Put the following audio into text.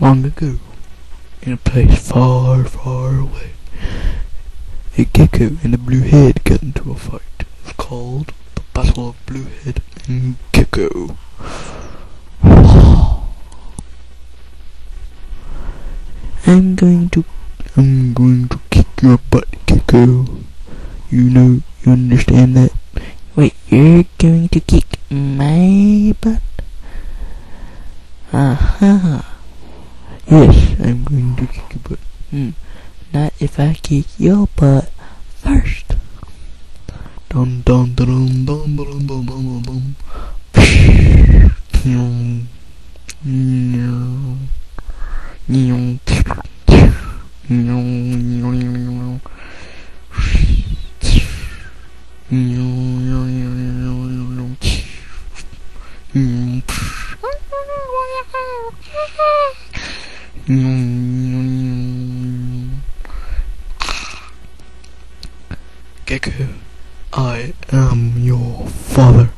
long ago, in a place far, far away, a gecko and a blue head got into a fight. It's called the Battle of Blue Head and Gecko. I'm going to, I'm going to kick your butt, Gecko. You know, you understand that? Wait, you're going to kick my butt? Uh-huh. Yes, I'm going to kick your butt. Hmm. Not if I kick your butt first. Dun dun dun dun dun dun dun dun dun. Nyong. Nyong. Nyong. Nyong, nyong, nyong. Nyong, nyong, nyong, nyong, nyong, nyong. Nyong. Nyong, nyong, nyong. Gecko, I am your father.